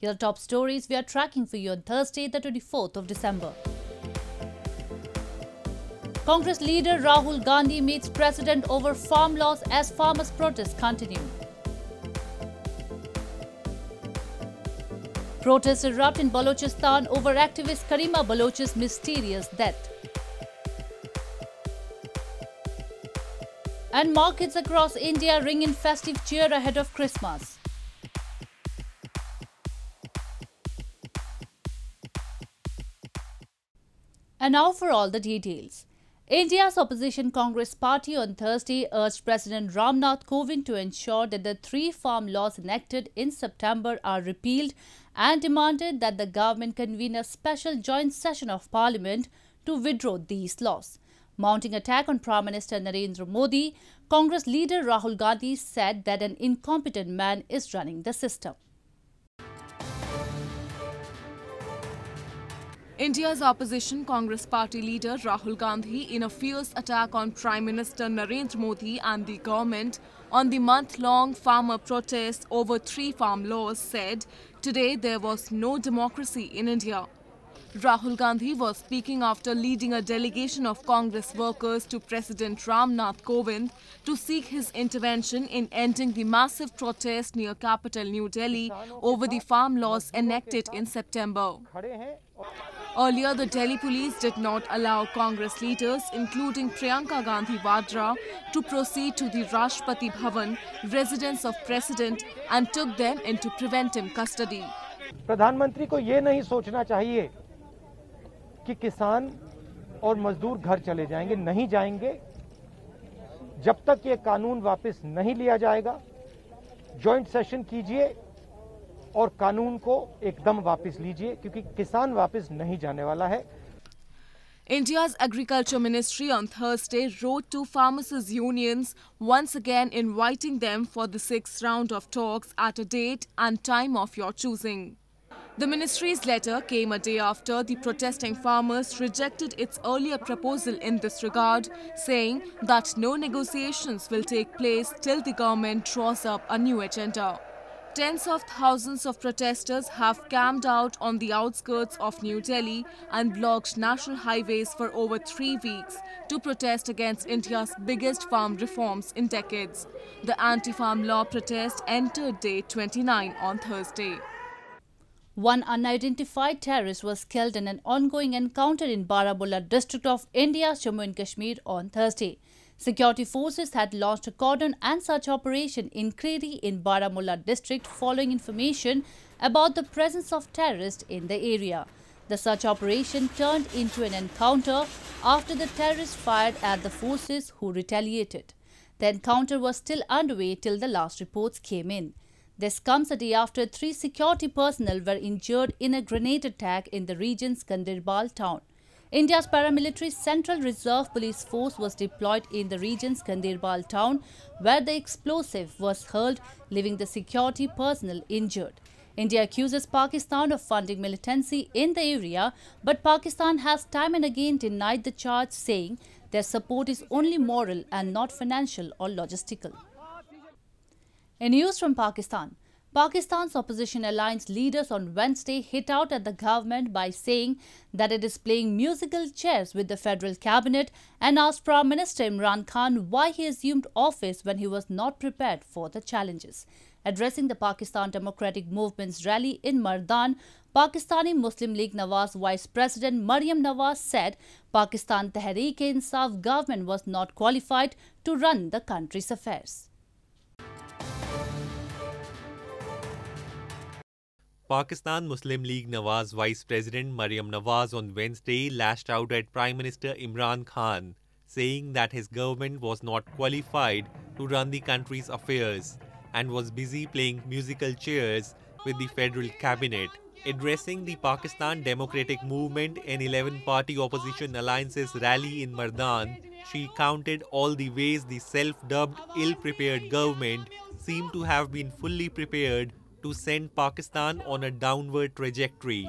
Here are top stories we are tracking for you on Thursday, the 24th of December. Congress leader Rahul Gandhi meets president over farm laws as farmers' protests continue. Protests erupt in Balochistan over activist Karima Baloch's mysterious death. And markets across India ring in festive cheer ahead of Christmas. And now for all the details. India's opposition Congress party on Thursday urged President Ramnath Kovind to ensure that the three farm laws enacted in September are repealed and demanded that the government convene a special joint session of parliament to withdraw these laws. Mounting attack on Prime Minister Narendra Modi, Congress leader Rahul Gandhi said that an incompetent man is running the system. India's opposition Congress party leader Rahul Gandhi, in a fierce attack on Prime Minister Narendra Modi and the government on the month-long farmer protest over three farm laws, said today there was no democracy in India. Rahul Gandhi was speaking after leading a delegation of Congress workers to President Ramnath Kovind to seek his intervention in ending the massive protest near capital New Delhi over the farm laws enacted in September. Earlier, the Delhi police did not allow Congress leaders, including Priyanka Gandhi Vadra, to proceed to the Rashtrapati Bhavan, residence of President, and took them into preventive custody. प्रधानमंत्री को ये नहीं सोचना चाहिए कि किसान और मजदूर घर चले जाएँगे नहीं जाएँगे जब तक ये कानून वापस नहीं लिया जाएगा जॉइंट सेशन कीजिए और कानून को एकदम वापस लीजिए क्योंकि किसान वापस नहीं जाने वाला है India's Agriculture Ministry on Thursday wrote to farmers' unions, once again inviting them for the sixth round of talks at a date and time of your choosing. The ministry's letter came a day after the protesting farmers rejected its earlier proposal in this regard, saying that no negotiations will take place till the government draws up a new agenda. Tens of thousands of protesters have camped out on the outskirts of New Delhi and blocked national highways for over three weeks to protest against India's biggest farm reforms in decades. The anti-farm law protest entered day 29 on Thursday. One unidentified terrorist was killed in an ongoing encounter in Baramulla district of India's Jammu and Kashmir on Thursday. Security forces had launched a cordon and search operation in Kriri in Baramulla district following information about the presence of terrorists in the area. The search operation turned into an encounter after the terrorists fired at the forces who retaliated. The encounter was still underway till the last reports came in. This comes a day after three security personnel were injured in a grenade attack in the region's Ganderbal town. India's paramilitary Central Reserve Police Force was deployed in the region's Ganderbal town where the explosive was hurled, leaving the security personnel injured. India accuses Pakistan of funding militancy in the area, but Pakistan has time and again denied the charge, saying their support is only moral and not financial or logistical. In news from Pakistan, Pakistan's opposition alliance leaders on Wednesday hit out at the government by saying that it is playing musical chairs with the federal cabinet and asked Prime Minister Imran Khan why he assumed office when he was not prepared for the challenges. Addressing the Pakistan Democratic Movement's rally in Mardan, Pakistani Muslim League Nawaz Vice President Maryam Nawaz said Pakistan Tehreek-e-Insaf government was not qualified to run the country's affairs. Pakistan Muslim League Nawaz Vice President Maryam Nawaz on Wednesday lashed out at Prime Minister Imran Khan, saying that his government was not qualified to run the country's affairs and was busy playing musical chairs with the federal cabinet Addressing the Pakistan Democratic Movement and 11 party opposition alliance's rally in Mardan, she counted all the ways the self dubbed ill prepared government seemed to have been fully prepared to send Pakistan on a downward trajectory.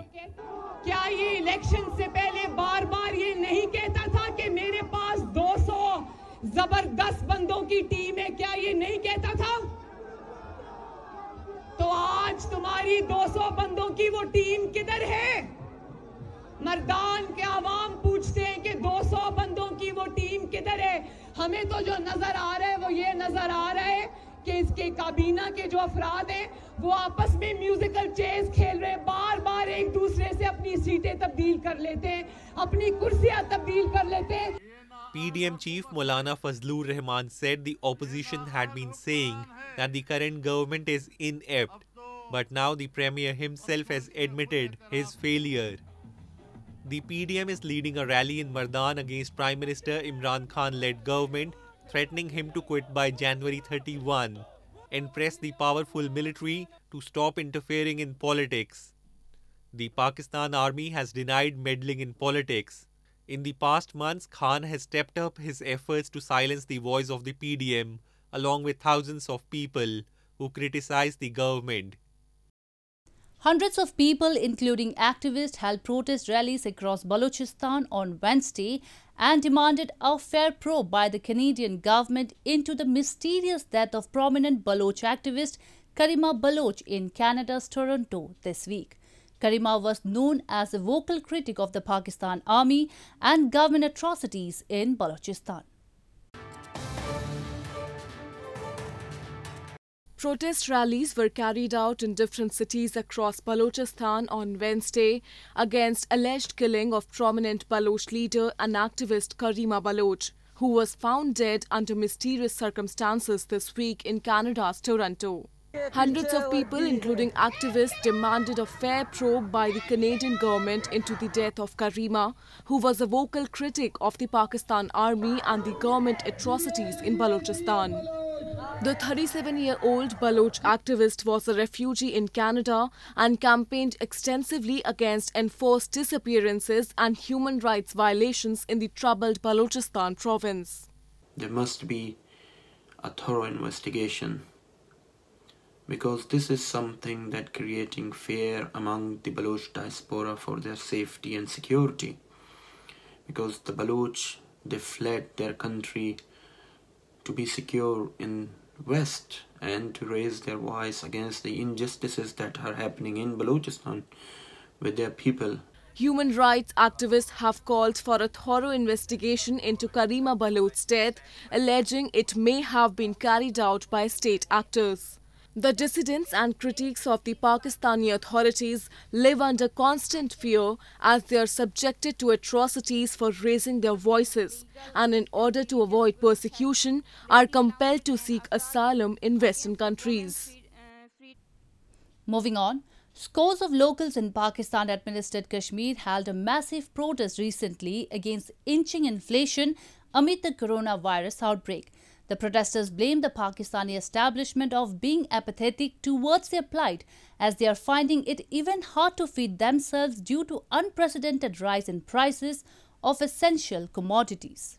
क्या ये election से पहले बार बार ये नहीं कहता था कि मेरे पास 200 ज़बरदस्त बंदों की टीम है? क्या ये नहीं कहता था? तो आज तुम्हारी 200 बंदों की वो टीम किधर है? मर्दान के आवाम पूछते हैं कि 200 बंदों की वो टीम किधर है? हमें तो जो नज़र आ रहा है, वो ये नज़र आ रहा है कि इसके काबीना के जो अफराद हैं वो आपस में म्यूजिकल चेस खेल रहे बार बार एक दूसरे से अपनी सीटें तब्दील कर लेते हैं अपनी कुर्सियाँ तब्दील कर लेते हैं PDM chief Maulana Fazlur Rahman said the opposition had been saying that the current government is inept, but now the premier himself has admitted his failure. The PDM is leading a rally in Mardan against Prime Minister Imran Khan led government, threatening him to quit by January 31 and press the powerful military to stop interfering in politics. The Pakistan army has denied meddling in politics. In the past months, Khan has stepped up his efforts to silence the voice of the PDM, along with thousands of people who criticize the government. Hundreds of people, including activists, held protest rallies across Balochistan on Wednesday and demanded a fair probe by the Canadian government into the mysterious death of prominent Baloch activist Karima Baloch in Canada's Toronto this week. Karima was known as a vocal critic of the Pakistan army and government atrocities in Balochistan. Protest rallies were carried out in different cities across Balochistan on Wednesday against alleged killing of prominent Baloch leader and activist Karima Baloch, who was found dead under mysterious circumstances this week in Canada's Toronto. Hundreds of people, including activists, demanded a fair probe by the Canadian government into the death of Karima, who was a vocal critic of the Pakistan army and the government atrocities in Balochistan. The 37 year old Baloch activist was a refugee in Canada and campaigned extensively against enforced disappearances and human rights violations in the troubled Balochistan province. There must be a thorough investigation because this is something that creating fear among the Baloch diaspora for their safety and security because the Baloch they fled their country to be secure in west and to raise their voice against the injustices that are happening in Balochistan with their people Human rights activists have called for a thorough investigation into Karima Baloch's death, alleging it may have been carried out by state actors. The dissidents and critics of the Pakistani authorities live under constant fear as they are subjected to atrocities for raising their voices and in order to avoid persecution are compelled to seek asylum in western countries. Moving on, scores of locals in Pakistan administered Kashmir held a massive protest recently against inching inflation amid the coronavirus outbreak. The protesters blame the Pakistani establishment of being apathetic towards their plight as they are finding it even hard to feed themselves due to unprecedented rise in prices of essential commodities.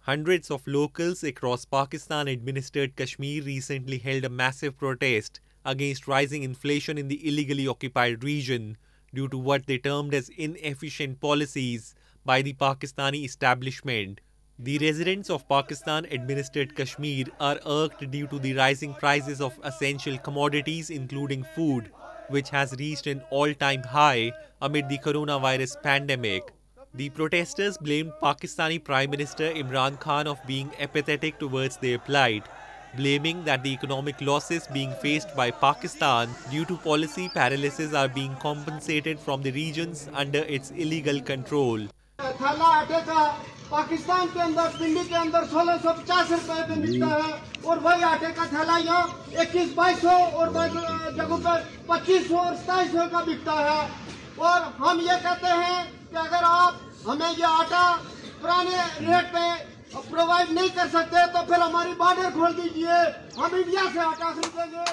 Hundreds of locals across Pakistan administered Kashmir recently held a massive protest against rising inflation in the illegally occupied region due to what they termed as inefficient policies by the Pakistani establishment. The residents of Pakistan administered Kashmir are irked due to the rising prices of essential commodities, including food, which has reached an all time high amid the coronavirus pandemic. The protesters blamed Pakistani Prime Minister Imran Khan of being apathetic towards their plight, blaming that the economic losses being faced by Pakistan due to policy paralysis are being compensated from the regions under its illegal control. थैला आटे का पाकिस्तान के अंदर, दिल्ली के अंदर सोलह सौ पचास रुपए पे मिलता है। और वही आटे का थैला यहाँ इक्कीस, बाईस सौ और जगहों पर पच्चीस सौ और सताईस सौ का बिकता है। और हम ये कहते हैं कि अगर आप हमें ये आटा पुराने रेट पे प्रोवाइड नहीं कर सकते तो फिर हमारी बॉर्डर खोल दीजिए। हम इंडिया से आटा खरीदेंगे।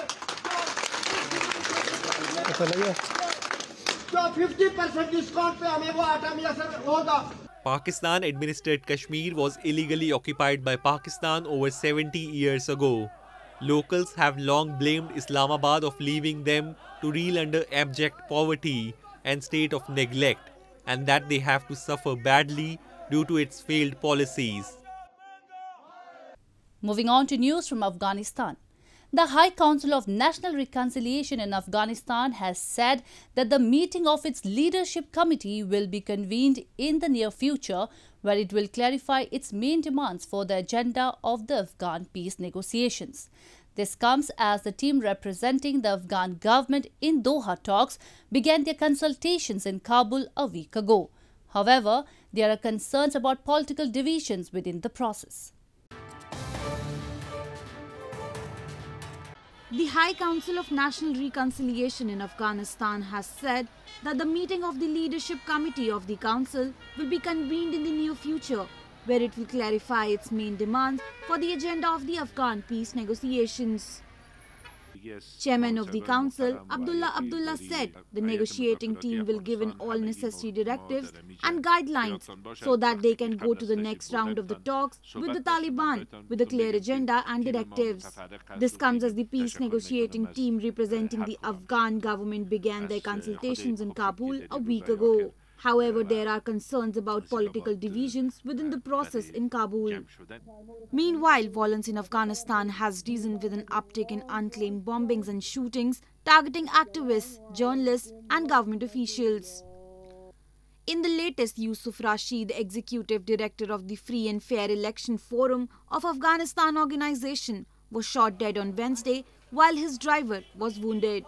जो 50 परसेंट डिस्काउंट पे हमें वो आटा मैसर होगा Pakistan administered Kashmir was illegally occupied by Pakistan over 70 years ago. Locals have long blamed Islamabad of leaving them to reel under abject poverty and state of neglect, and that they have to suffer badly due to its failed policies. Moving on to news from Afghanistan. The High Council of National Reconciliation in Afghanistan has said that the meeting of its leadership committee will be convened in the near future, where it will clarify its main demands for the agenda of the Afghan peace negotiations. This comes as the team representing the Afghan government in Doha talks began their consultations in Kabul a week ago. However, there are concerns about political divisions within the process. The High Council of National Reconciliation in Afghanistan has said that the meeting of the Leadership Committee of the Council will be convened in the near future, where it will clarify its main demands for the agenda of the Afghan peace negotiations. Chairman of the Council, Abdullah Abdullah said the negotiating team will give in all necessary directives and guidelines so that they can go to the next round of the talks with the Taliban with a clear agenda and directives. This comes as the peace negotiating team representing the Afghan government began their consultations in Kabul a week ago. However, there are concerns about political divisions within the process in Kabul. Meanwhile, violence in Afghanistan has risen with an uptick in unclaimed bombings and shootings targeting activists, journalists, and government officials. In the latest, Yusuf Rashid, executive director of the Free and Fair Election Forum of Afghanistan organization, was shot dead on Wednesday while his driver was wounded.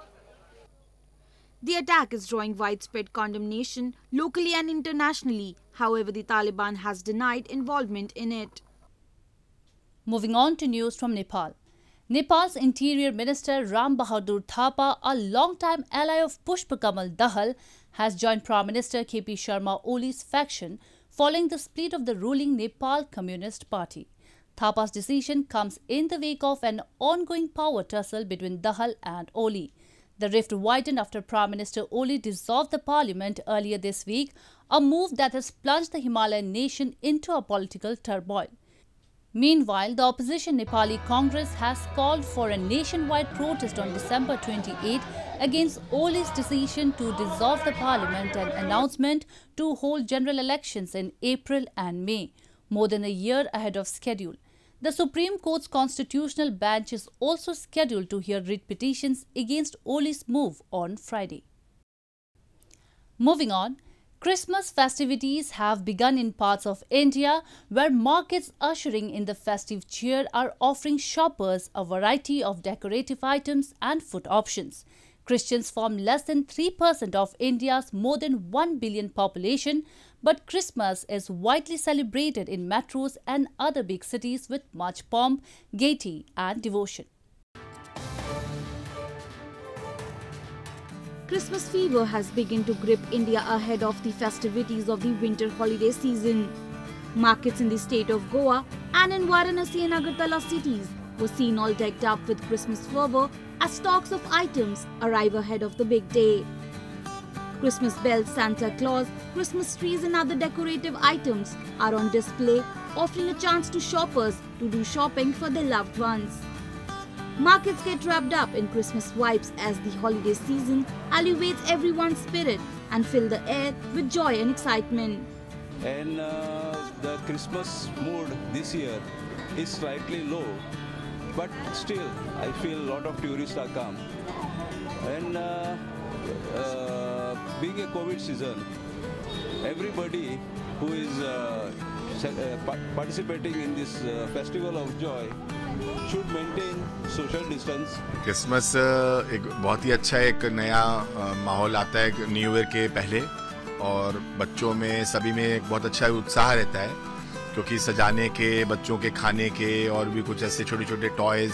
The attack is drawing widespread condemnation locally and internationally. However, the Taliban has denied involvement in it. Moving on to news from Nepal. Nepal's Interior Minister Ram Bahadur Thapa, a long-time ally of Pushpa Kamal Dahal, has joined Prime Minister KP Sharma Oli's faction following the split of the ruling Nepal Communist Party. Thapa's decision comes in the wake of an ongoing power tussle between Dahal and Oli. The rift widened after Prime Minister Oli dissolved the parliament earlier this week, a move that has plunged the Himalayan nation into a political turmoil. Meanwhile, the opposition Nepali Congress has called for a nationwide protest on December 28 against Oli's decision to dissolve the parliament and announcement to hold general elections in April and May, more than a year ahead of schedule. The Supreme Court's constitutional bench is also scheduled to hear writ petitions against Oli's move on Friday. Moving on, Christmas festivities have begun in parts of India where markets ushering in the festive cheer are offering shoppers a variety of decorative items and food options. Christians form less than 3% of India's more than 1 billion population, but Christmas is widely celebrated in metros and other big cities with much pomp, gaiety, and devotion. Christmas fever has begun to grip India ahead of the festivities of the winter holiday season. Markets in the state of Goa and in Varanasi and Agartala cities were seen all decked up with Christmas fervor as stocks of items arrive ahead of the big day. Christmas bells, Santa Claus, Christmas trees, and other decorative items are on display, offering a chance to shoppers to do shopping for their loved ones. Markets get wrapped up in Christmas vibes as the holiday season elevates everyone's spirit and fill the air with joy and excitement. And uh, the Christmas mood this year is slightly low, but still I feel a lot of tourists are come. And uh, uh, being a COVID season, everybody who is uh, uh, participating in this uh, festival of joy should maintain social distance. Christmas एक बहुत ही अच्छा एक नया अ, माहौल आता है new year के पहले और बच्चों में सभी में एक बहुत अच्छा उत्साह रहता है क्योंकि सजाने के बच्चों के खाने के और भी कुछ ऐसे छोटे छोटे टॉयज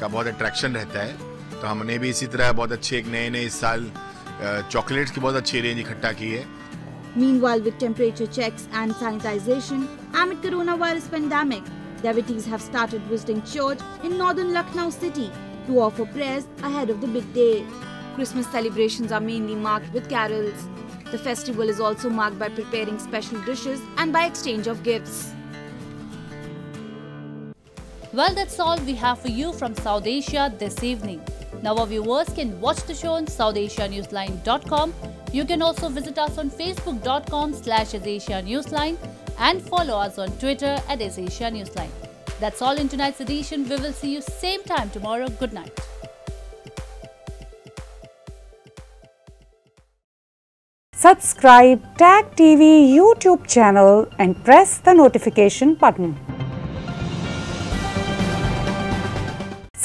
का बहुत अट्रैक्शन रहता है। तो हमने भी इसी तरह बहुत अच्छे एक नए नए इस साल चॉकलेट्स की बहुत अच्छी रेंज इकट्ठा की है Meanwhile, with temperature checks and sanitization amid coronavirus pandemic, devotees have started visiting church in northern Lucknow city to offer prayers ahead of the big day. Christmas celebrations are mainly marked with carols. The festival is also marked by preparing special dishes and by exchange of gifts. Well, that's all we have for you from South Asia this evening. Now, our viewers can watch the show on SouthAsiaNewsline.com. You can also visit us on Facebook.com slash Newsline and follow us on Twitter at Asia Newsline. That's all in tonight's edition. We will see you same time tomorrow. Good night. Subscribe Tag TV YouTube channel and press the notification button.